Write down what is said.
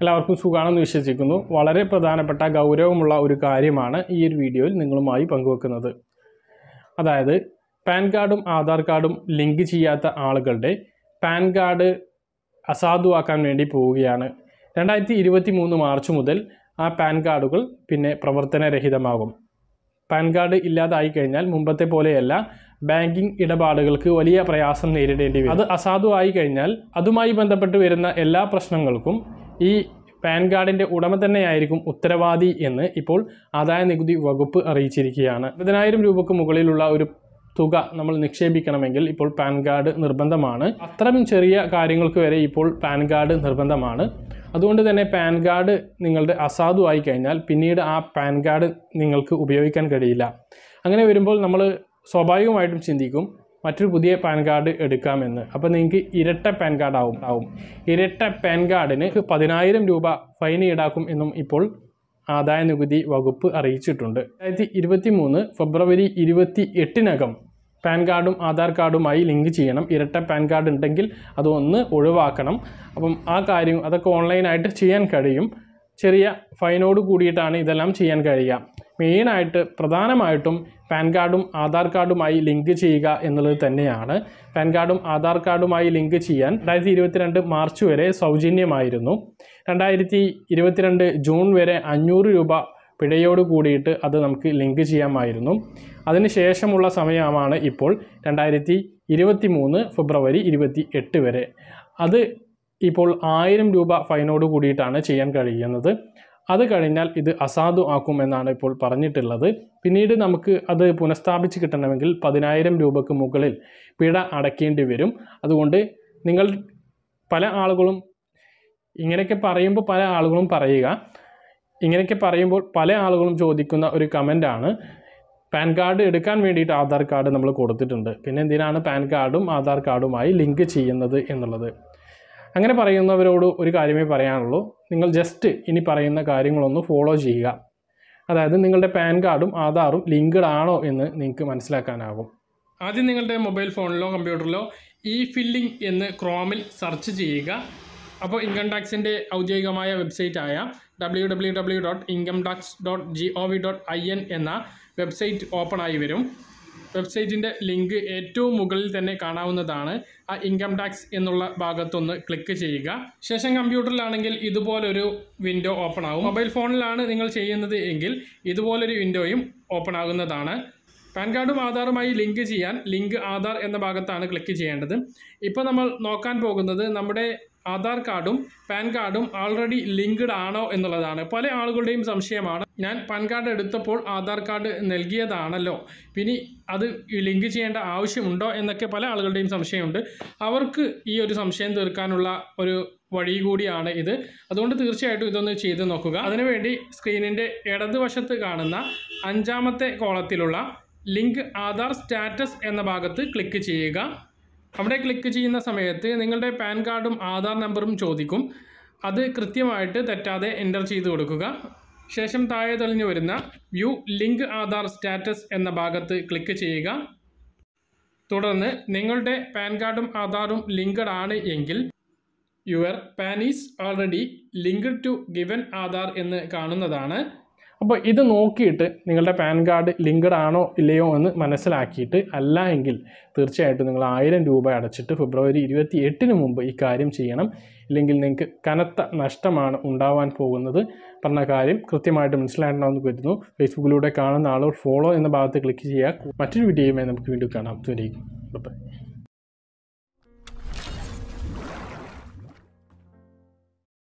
എല്ലാവർക്കും സുഖമാണെന്ന് വിശ്വസിക്കുന്നു. വളരെ പ്രധാനപ്പെട്ട ഗൗരവമുള്ള ഒരു കാര്യമാണ് ഈ ഒരു വീഡിയോയിൽ നിങ്ങളുമായി പങ്കുവെക്കുന്നത്. അതായത് പാൻ കാർഡും ആധാർ കാർഡും ലിങ്ക് ചെയ്യാത്ത ആളുകളുടെ പാൻ കാർഡ് അസാധുവാക്കാൻ വേണ്ടി പോവുകയാണ്. രണ്ടായിരത്തി ഇരുപത്തി മൂന്ന് മാർച്ച് മുതൽ ആ പാൻ കാർഡുകൾ പിന്നെ പ്രവർത്തനരഹിതമാകും. പാൻ കാർഡ് ഇല്ലാതായി കഴിഞ്ഞാൽ മുമ്പത്തെ പോലെയല്ല ബാങ്കിങ് ഇടപാടുകൾക്ക് വലിയ പ്രയാസം നേരിടേണ്ടി വരും. അത് അസാധുവായി കഴിഞ്ഞാൽ അതുമായി ബന്ധപ്പെട്ട് വരുന്ന എല്ലാ പ്രശ്നങ്ങൾക്കും ഈ പാൻ കാർഡിന്റെ ഉടമ തന്നെയായിരിക്കും ഉത്തരവാദി എന്ന് ഇപ്പോൾ ആദായ നികുതി വകുപ്പ് അറിയിച്ചിരിക്കുകയാണ്. ഇരുപതിനായിരം രൂപക്ക് മുകളിലുള്ള ഒരു തുക നമ്മൾ നിക്ഷേപിക്കണമെങ്കിൽ ഇപ്പോൾ പാൻ കാർഡ് നിർബന്ധമാണ്. അത്രയും ചെറിയ കാര്യങ്ങൾക്ക് വരെ ഇപ്പോൾ പാൻ കാർഡ് നിർബന്ധമാണ്. അതുകൊണ്ട് തന്നെ പാൻ കാർഡ് നിങ്ങളുടെ അസാധുവായി കഴിഞ്ഞാൽ പിന്നീട് ആ പാൻ കാർഡ് നിങ്ങൾക്ക് ഉപയോഗിക്കാൻ കഴിയില്ല. അങ്ങനെ വരുമ്പോൾ നമ്മൾ സ്വാഭാവികമായിട്ടും ചിന്തിക്കും മറ്റൊരു പുതിയ പാൻ കാർഡ് എടുക്കാമെന്ന്. അപ്പോൾ നിങ്ങൾക്ക് ഇരട്ട പാൻ കാർഡ് ആവും. ആവും. ഇരട്ട പാൻ കാർഡിന് പതിനായിരം രൂപ ഫൈൻ ഈടാക്കും എന്നും ഇപ്പോൾ ആദായ നികുതി വകുപ്പ് അറിയിച്ചിട്ടുണ്ട്. രണ്ടായിരത്തി ഇരുപത്തി മൂന്ന് ഫെബ്രുവരി ഇരുപത്തി എട്ടിനകം പാൻ കാർഡും ആധാർ കാർഡുമായി ലിങ്ക് ചെയ്യണം. ഇരട്ട പാൻ കാർഡ് ഉണ്ടെങ്കിൽ അതൊന്ന് ഒഴിവാക്കണം. അപ്പം ആ കാര്യം അതൊക്കെ ഓൺലൈനായിട്ട് ചെയ്യാൻ കഴിയും. ചെറിയ ഫൈനോട് കൂടിയിട്ടാണ് ഇതെല്ലാം ചെയ്യാൻ കഴിയുക. മെയിനായിട്ട് പ്രധാനമായിട്ടും പാൻ കാർഡും ആധാർ കാർഡുമായി ലിങ്ക് ചെയ്യുക എന്നുള്ളത് തന്നെയാണ്. പാൻ കാർഡും ആധാർ കാർഡുമായി ലിങ്ക് ചെയ്യാൻ രണ്ടായിരത്തി ഇരുപത്തിരണ്ട് മാർച്ച് വരെ സൗജന്യമായിരുന്നു. രണ്ടായിരത്തി ഇരുപത്തിരണ്ട് ജൂൺ വരെ അഞ്ഞൂറ് രൂപ പിഴയോട് കൂടിയിട്ട് അത് നമുക്ക് ലിങ്ക് ചെയ്യാമായിരുന്നു. അതിന് ശേഷമുള്ള സമയമാണ് ഇപ്പോൾ രണ്ടായിരത്തി ഇരുപത്തി മൂന്ന് ഫെബ്രുവരി ഇരുപത്തി എട്ട് വരെ. അത് ഇപ്പോൾ ആയിരം രൂപ ഫൈനോട് കൂടിയിട്ടാണ് ചെയ്യാൻ കഴിയുന്നത്. അത് കഴിഞ്ഞാൽ ഇത് അസാധു ആക്കും എന്നാണ് ഇപ്പോൾ പറഞ്ഞിട്ടുള്ളത്. പിന്നീട് നമുക്ക് അത് പുനഃസ്ഥാപിച്ച് കിട്ടണമെങ്കിൽ പതിനായിരം രൂപക്ക് മുകളിൽ പിഴ അടയ്ക്കേണ്ടി വരും. അതുകൊണ്ട് നിങ്ങൾ പല ആളുകളും ഇങ്ങനെയൊക്കെ പറയുമ്പോൾ പല ആളുകളും പറയുക. ഇങ്ങനെയൊക്കെ പറയുമ്പോൾ പല ആളുകളും ചോദിക്കുന്ന ഒരു കമന്റാണ് പാൻ കാർഡ് എടുക്കാൻ വേണ്ടിയിട്ട് ആധാർ കാർഡ് നമ്മൾ കൊടുത്തിട്ടുണ്ട്. പിന്നെ എന്തിനാണ് പാൻ കാർഡും ആധാർ കാർഡുമായി ലിങ്ക് ചെയ്യുന്നത് എന്നുള്ളത്? അങ്ങനെ പറയുന്നവരോട് ഒരു കാര്യമേ പറയാനുള്ളൂ. നിങ്ങൾ ജസ്റ്റ് ഇനി പറയുന്ന കാര്യങ്ങളൊന്ന് ഫോളോ ചെയ്യുക. അതായത് നിങ്ങളുടെ പാൻ കാർഡും ആധാറും ലിങ്ക്ഡ് ആണോ എന്ന് നിങ്ങൾക്ക് മനസ്സിലാക്കാനാകും. ആദ്യം നിങ്ങളുടെ മൊബൈൽ ഫോണിലോ കമ്പ്യൂട്ടറിലോ ഇ ഫില്ലിംഗ് എന്ന് ക്രോമിൽ സെർച്ച് ചെയ്യുക. അപ്പോൾ ഇൻകം ടാക്സിന്റെ ഔദ്യോഗികമായ വെബ്സൈറ്റായ W W W dot income tax dot G O V dot I N എന്ന വെബ്സൈറ്റ് ഓപ്പൺ ആയി വരും. വെബ്സൈറ്റിന്റെ ലിങ്ക് ഏറ്റവും മുകളിൽ തന്നെ കാണാവുന്നതാണ്. ആ ഇൻകം ടാക്സ് എന്നുള്ള ഭാഗത്തൊന്ന് ക്ലിക്ക് ചെയ്യുക. ശേഷം കമ്പ്യൂട്ടറിലാണെങ്കിൽ ഇതുപോലൊരു വിൻഡോ ഓപ്പൺ ആകും മൊബൈൽ ഫോണിലാണ് നിങ്ങൾ ചെയ്യുന്നത് എങ്കിൽ ഇതുപോലൊരു വിൻഡോയും ഓപ്പൺ ആകുന്നതാണ്. പാൻ കാർഡും ആധാറുമായി ലിങ്ക് ചെയ്യാൻ ലിങ്ക് ആധാർ എന്ന ഭാഗത്താണ് ക്ലിക്ക് ചെയ്യേണ്ടത്. ഇപ്പോൾ നമ്മൾ നോക്കാൻ പോകുന്നത് നമ്മുടെ ആധാർ കാർഡും പാൻ കാർഡും ആൾറെഡി ലിങ്ക്ഡ് ആണോ എന്നുള്ളതാണ്. പല ആളുകളുടെയും സംശയമാണ്. ഞാൻ പാൻ കാർഡ് എടുത്തപ്പോൾ ആധാർ കാർഡ് നൽകിയതാണല്ലോ. പിന്നെ അത് ലിങ്ക് ചെയ്യേണ്ട ആവശ്യമുണ്ടോ എന്നൊക്കെ പല ആളുകളുടെയും സംശയമുണ്ട്. അവർക്ക് ഈ ഒരു സംശയം തീർക്കാനുള്ള ഒരു വഴി കൂടിയാണ് ഇത്. അതുകൊണ്ട് തീർച്ചയായിട്ടും ഇതൊന്ന് ചെയ്ത് നോക്കുക. അതിനുവേണ്ടി സ്ക്രീനിന്റെ ഇടതുവശത്ത് കാണുന്ന അഞ്ചാമത്തെ കോളത്തിലുള്ള ലിങ്ക് ആധാർ സ്റ്റാറ്റസ് എന്ന ഭാഗത്ത് ക്ലിക്ക് ചെയ്യുക. അവിടെ ക്ലിക്ക് ചെയ്യുന്ന സമയത്ത് നിങ്ങളുടെ പാൻ കാർഡും ആധാർ നമ്പറും ചോദിക്കും. അത് കൃത്യമായിട്ട് തെറ്റാതെ എന്റർ ചെയ്ത് കൊടുക്കുക. ശേഷം താഴെ തെളിഞ്ഞു വരുന്ന വ്യൂ ലിങ്ക് ആധാർ സ്റ്റാറ്റസ് എന്ന ഭാഗത്ത് ക്ലിക്ക് ചെയ്യുക. തുടർന്ന് നിങ്ങളുടെ പാൻ കാർഡും ആധാറും ലിങ്ക്ഡ് ആണ് എങ്കിൽ your PAN is already linked to given Aadhaar എന്ന് കാണുന്നതാണ്. അപ്പോൾ ഇത് നോക്കിയിട്ട് നിങ്ങളുടെ പാൻ കാർഡ് ലിങ്ക്ഡ് ആണോ ഇല്ലയോ എന്ന് മനസ്സിലാക്കിയിട്ട് അല്ല എങ്കിൽ തീർച്ചയായിട്ടും നിങ്ങൾ ആയിരം രൂപ അടച്ചിട്ട് ഫെബ്രുവരി ഇരുപത്തി എട്ടിന് മുമ്പ് ഈ കാര്യം ചെയ്യണം. ഇല്ലെങ്കിൽ നിങ്ങൾക്ക് കനത്ത നഷ്ടമാണ് ഉണ്ടാവാൻ പോകുന്നത് പറഞ്ഞ കാര്യം കൃത്യമായിട്ട് മനസ്സിലാക്കണമെന്ന് കരുതുന്നു. ഫേസ്ബുക്കിലൂടെ കാണുന്ന ആളുകൾ ഫോളോ എന്ന ഭാഗത്ത് ക്ലിക്ക് ചെയ്യുക. മറ്റൊരു വീഡിയോയുമായി നമുക്ക് വീണ്ടും കാണാം. ബൈ